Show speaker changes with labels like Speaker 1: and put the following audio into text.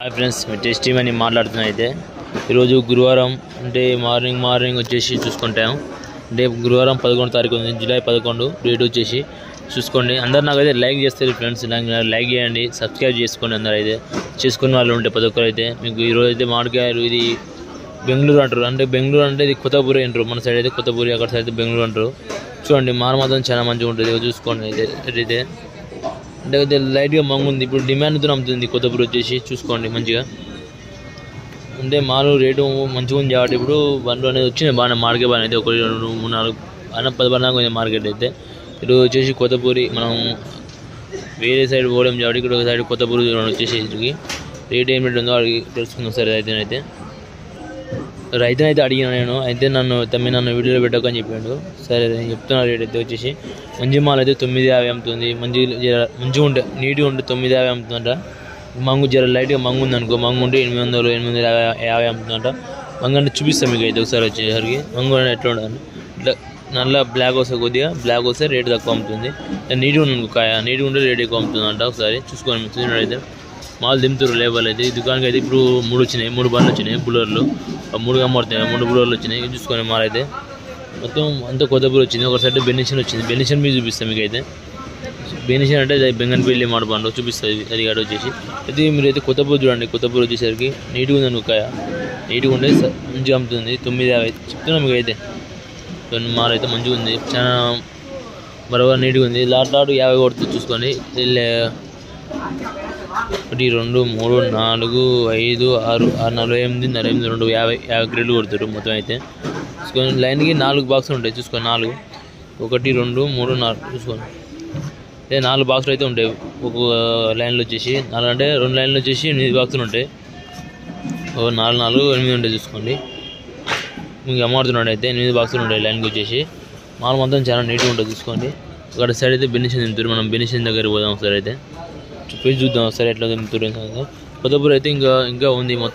Speaker 1: Hi friends మీ tasty అని మాట్లాడుతున్నా అయితే. ఈరోజు గురువారం అంటే మార్నింగ్ మార్నింగ్ వచ్చేసి చూసుకుంటాం. అంటే గురువారం పదకొండు తారీఖు ఉంది జూలై పదకొండు డేట్ వచ్చేసి చూసుకోండి. అందరు నాకైతే లైక్ చేస్తారు ఫ్రెండ్స్ నాకు లైక్ చేయండి సబ్స్క్రైబ్ చేసుకోండి అందరు అయితే. చేసుకున్న వాళ్ళు ఉంటే పది ఒక్కరు అయితే. మీకు ఈరోజు అయితే మామిడికాయలు ఇది బెంగళూరు అంటారు. అంటే బెంగళూరు అంటే ఇది కొత్తపూరి అంటారు. మన సైడ్ అయితే కొత్తపూరి అక్కడ సైడ్ అయితే బెంగళూరు అంటారు. చూడండి మార మాత్రం చాలా మంచిగా ఉంటుంది. చూసుకోండి అయితే అయితే. అంటే కొద్దిగా లైట్గా మంగుంది. ఇప్పుడు డిమాండ్తో అమ్ముతుంది కొత్తపూరి వచ్చేసి చూసుకోండి మంచిగా. అంటే మాలు రేటు మంచిగా ఉంది కాబట్టి ఇప్పుడు బండ్లు అనేది వచ్చింది. బాగానే మార్కెట్ బాగానే అయితే ఒకటి రెండు మూడు నాలుగు అన్న పది పద్నాలుగు ఉంది మార్కెట్ అయితే. ఇటు వచ్చేసి కొత్తపూరి మనం వేరే సైడ్ పోవడం కాబట్టి ఇక్కడ ఒక సైడ్ కొత్తపూరి వచ్చేసి ఇటుకి. రేట్ ఏం రేట్ ఉందో వాడికి తెలుసుకుందాం సరే. అయితే రైతుని అయితే అడిగిన నేను అయితే నన్ను తమ్మి నన్ను వీడియోలో పెట్టకని చెప్పాడు. సరే నేను చెప్తున్నా రేట్ అయితే వచ్చేసి. మంచి మాల్ అయితే తొమ్మిది యాభై అమ్ముతుంది. మంచి మంచిగా ఉంటే నీట్గా ఉంటే తొమ్మిది యాభై అమ్ముతుందంట. మంగు జర లైట్గా మంగు ఉంది అనుకో మంగు ఉంటే ఎనిమిది వందలు ఎనిమిది వందల యాభై యాభై అమ్ముతుందంట. మంగు అంటే చూపిస్తాను మీకు అయితే ఒకసారి వచ్చేసరికి. మంగు అంటే ఎట్లా ఉండదు ఇట్లా నల్ల బ్లాక్ వస్తే కొద్దిగా బ్లాక్ వస్తే రేటు తక్కువ అమ్ముతుంది. నీట్గా ఉంది కాయ నీట్గా ఉంటే రేట్ ఎక్కువ అమ్ముతుందంట. ఒకసారి చూసుకొని మీకు మాల్ దింపుతారు లేబర్ అయితే. ఈ దుకాణానికి అయితే ఇప్పుడు మూడు వచ్చినాయి మూడు బండ్లు వచ్చినాయి బుల్లర్లు మూడు అమ్మడుతున్నాయి మూడు బుల్లర్లు వచ్చినాయి. చూసుకొని చూసుకోండి మొత్తం అంతా కొత్త బుల్ వచ్చింది ఒక సైడ్ బెనిషన్ వచ్చింది. బెనిషన్ మీద చూపిస్తాను మీకు అయితే బెనిషన్ అంటే బెంగన్ బెంగన్పల్లి మాట పండు చూపిస్తుంది అది కాడ వచ్చేసి. అయితే మీరు అయితే కొత్త చూడండి. కొత్త వచ్చేసరికి నీట్గా ఉంది అనుకాయ నీట్గా ఉండే మంచిగా అమ్ముతుంది. తొమ్మిది యాభై చెప్తున్నాం మీకు అయితే కొన్ని మాల్ మంచిగా ఉంది. చాలా బరోబర్ నీట్గా ఉంది. లాట్ లాట్ యాభై కొడుతుంది చూసుకోండి. ఒకటి రెండు మూడు నాలుగు ఐదు ఆరు ఆరు నలభై ఎనిమిది నలభై ఎనిమిది రెండు యాభై యాభై గ్రేడ్లు కొడతారు మొత్తం అయితే. చూసుకొని లైన్కి నాలుగు బాక్సులు ఉంటాయి. చూసుకోండి నాలుగు. ఒకటి రెండు మూడు నాలుగు. చూసుకోండి. అదే నాలుగు బాక్సులు అయితే ఉంటాయి. ఒక లైన్లో వచ్చేసి నాలుగు అంటే రెండు లైన్లు వచ్చేసి ఎనిమిది బాక్సులు ఉంటాయి. ఓ నాలుగు నాలుగు ఎనిమిది ఉంటాయి. చూసుకోండి. మీకు అమ్మాడుతున్నాడు అయితే ఎనిమిది బాక్సులు ఉంటాయి లైన్కి వచ్చేసి. మాల్ మొత్తం చాలా నీట్గా ఉంటుంది. చూసుకోండి. ఒక సైడ్ అయితే బెనిషన్ తింటారు మనం బెనిషన్ దగ్గరికి పోదాం ఒకసారి అయితే. పోయి చూద్దాం. సరే ఎట్లా తింటారు కొత్తపూర్ అయితే ఇంకా ఇంకా ఉంది మొత్తం.